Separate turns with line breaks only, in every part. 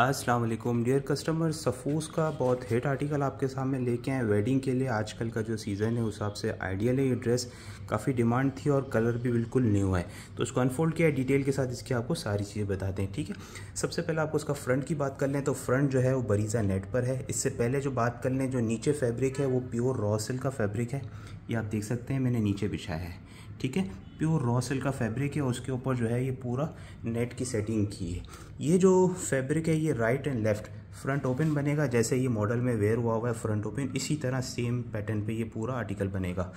अस्सलाम वालेकुम। Dear customer सफूस का बहुत हिट आर्टिकल आपके सामने लेके आए वेडिंग के लिए आजकल का जो सीज़न है, उस हिसाब से आइडियल है ये ड्रेस काफ़ी डिमांड थी और कलर भी बिल्कुल न्यू है। तो उसको अनफोल्ड किया डिटेल के साथ इसकी आपको सारी चीज़ें बताते हैं ठीक है? सबसे पहले आपको उसका फ्रंट की बात कर लें तो फ्रंट जो है, वो बरीज़ा नेट पर है। इससे पहले जो बात कर लें, जो नीचे फैब्रिक है, वो प्योर रॉ सिल्क का फैब्रिक है। ये आप देख सकते हैं, मैंने नीचे बिछाया है, ठीक है? प्योर रॉ सिल्क का फैब्रिक है, उसके ऊपर जो है ये पूरा नेट की सेटिंग की है। ये जो फैब्रिक है, ये right and left, front open बनेगा, जैसे ये मॉडल में वेयर हुआ हुआ है, फ्रंट ओपन, इसी तरह सेम पैटर्न पे ये पूरा आर्टिकल बनेगा।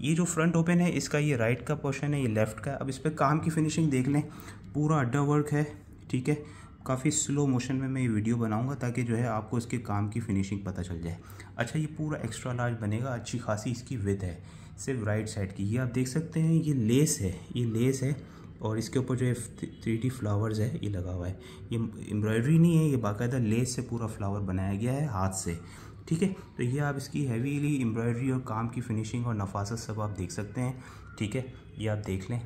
ये जो फ्रंट ओपन है, इसका ये राइट का पोर्शन है, ये लेफ़्ट का। अब इस पर काम की फिनिशिंग देख लें, पूरा अड्डा वर्क है, ठीक है? काफ़ी स्लो मोशन में मैं ये वीडियो बनाऊँगा ताकि जो है आपको इसके काम की फिनिशिंग पता चल जाए। अच्छा ये पूरा एक्स्ट्रा लार्ज बनेगा, अच्छी खासी इसकी विद है, सिर्फ़ राइट साइड की। ये आप देख सकते हैं, ये लेस है, ये लेस है और इसके ऊपर जो है थ्री डी फ्लावर्स है, ये लगा हुआ है। ये एम्ब्रॉयडरी नहीं है, ये बाकायदा लेस से पूरा फ्लावर बनाया गया है हाथ से, ठीक है? तो ये आप इसकी हैवीली एम्ब्रॉयडरी और काम की फिनिशिंग और नफासत सब आप देख सकते हैं, ठीक है? ये आप देख लें।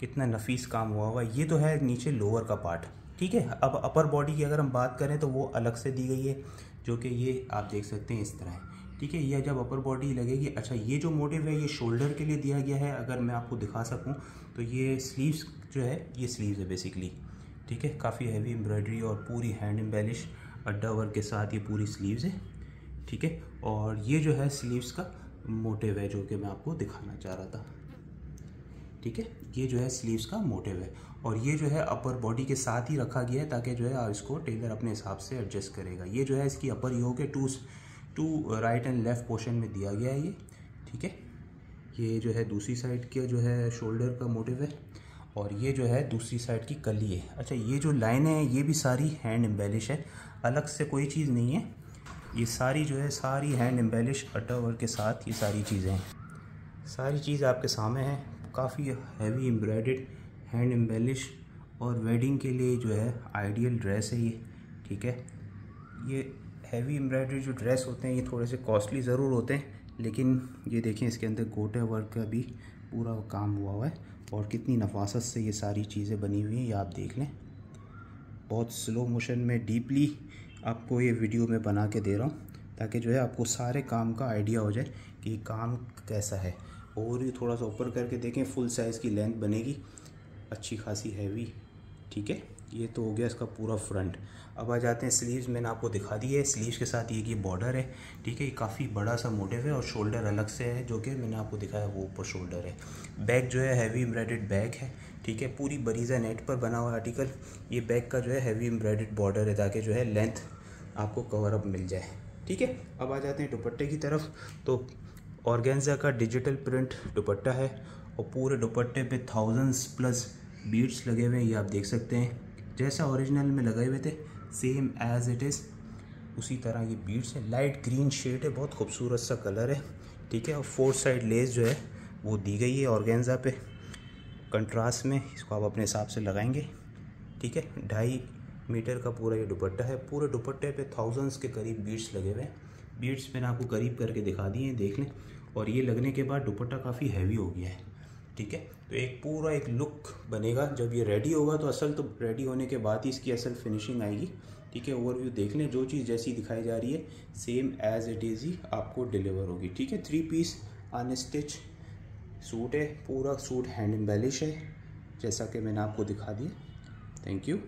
कितना नफीस काम हुआ हुआ ये तो है नीचे लोअर का पार्ट ठीक है? अब अपर बॉडी की अगर हम बात करें तो वो अलग से दी गई है, जो कि ये आप देख सकते हैं इस तरह है, ठीक है? यह जब अपर बॉडी लगेगी अच्छा ये जो मोटिव है, ये शोल्डर के लिए दिया गया है, अगर मैं आपको दिखा सकूँ तो ये स्लीव्स जो है, ये स्लीव्स है बेसिकली ठीक है? काफ़ी हैवी एम्ब्रॉयडरी और पूरी हैंड एम्बेलिश अड्डा वर्क के साथ ये पूरी स्लीव्स है, ठीक है? और ये जो है स्लीव्स का मोटिव है, जो कि मैं आपको दिखाना चाह रहा था। ठीक है? ये जो है स्लीव्स का मोटिव है और ये जो है अपर बॉडी के साथ ही रखा गया है ताकि जो है इसको टेलर अपने हिसाब से एडजस्ट करेगा। ये जो है इसकी अपर योग है to to right and left portion में दिया गया है ये, ठीक है? ये जो है दूसरी साइड का जो है शोल्डर का मोटिव है और ये जो है दूसरी साइड की कली है। अच्छा ये जो लाइनें हैं, ये भी सारी हैंड एम्बेलिश है। अलग से कोई चीज़ नहीं है। ये सारी जो है, सारी हैंड एम्बेलिश अटा वर्क के साथ ये सारी चीज़ें हैं। सारी चीज़ आपके सामने है। काफ़ी हैवी एम्ब्रॉयड हैंड एम्बेलिश और वेडिंग के लिए जो है आइडियल ड्रेस है ये, ठीक है? ये हैवी एम्ब्रॉयडरी जो ड्रेस होते हैं, ये थोड़े से कॉस्टली ज़रूर होते हैं, लेकिन ये देखें इसके अंदर गोटे वर्क का भी पूरा काम हुआ हुआ है और कितनी नफासत से ये सारी चीज़ें बनी हुई हैं, ये आप देख लें। बहुत स्लो मोशन में डीपली आपको ये वीडियो में बना के दे रहा हूँ, ताकि जो है आपको सारे काम का आइडिया हो जाए कि काम कैसा है। और ये थोड़ा सा ऊपर करके देखें फुल साइज़ की लेंथ बनेगी। अच्छी खासी हैवी ठीक है? ये तो हो गया इसका पूरा फ्रंट अब आ जाते हैं स्लीव्स मैंने आपको दिखा दी है। स्लीव्स के साथ ये ये बॉर्डर है, ठीक है? ये काफ़ी बड़ा सा मोटिव है और शोल्डर अलग से है, जो कि मैंने आपको दिखाया वो ऊपर शोल्डर है। बैग जो है हैवी एम्ब्रॉयड बैग है, ठीक है? पूरी बरीज़ा नेट पर बना हुआ आर्टिकल ये बैग का जो है हैवी एम्ब्रॉयड बॉर्डर है, ताकि जो है लेंथ आपको कवर अप मिल जाए, ठीक है? अब आ जाते हैं दुपट्टे की तरफ़। तो ऑर्गेन्जा का डिजिटल प्रिंट दुपट्टा है और पूरे दुपट्टे पे थाउजेंड्स प्लस बीड्स लगे हुए हैं, ये आप देख सकते हैं। जैसा ओरिजिनल में लगाए हुए थे सेम एज इट इज़ उसी तरह ये बीड्स है। लाइट ग्रीन शेड है, बहुत खूबसूरत सा कलर है। ठीक है, और फोर्थ साइड लेस जो है, वो दी गई है ऑर्गेन्जा पे। कंट्रास्ट में इसको आप अपने हिसाब से लगाएँगे। ठीक है, ढाई मीटर का पूरा ये दुपट्टा है। पूरे दुपट्टे पे थाउजेंड्स के करीब बीड्स लगे हुए हैं। बीड्स मैंने आपको करीब करके दिखा दिए हैं, देख लें। और ये लगने के बाद दुपट्टा काफ़ी हैवी हो गया है, ठीक है? तो एक पूरा एक लुक बनेगा। जब ये रेडी होगा तो असल तो रेडी होने के बाद ही इसकी असल फिनिशिंग आएगी, ठीक है? ओवरव्यू देख लें, जो चीज़ जैसी दिखाई जा रही है सेम एज इट इज़ ही आपको डिलीवर होगी, ठीक है? थ्री पीस अनस्टिच सूट है, पूरा सूट हैंड एम्बेलिश है, जैसा कि मैंने आपको दिखा दिया। Thank you